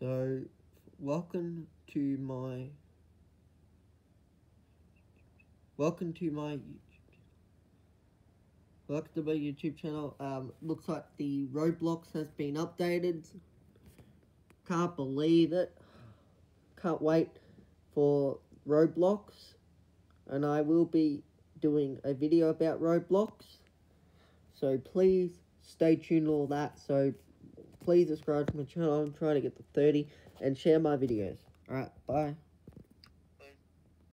So, welcome to my welcome to my welcome to my YouTube channel. Um, looks like the Roblox has been updated. Can't believe it. Can't wait for Roblox, and I will be doing a video about Roblox. So please stay tuned all that. So please subscribe to my channel. I'm trying to get to 30 and share my videos. Alright, bye.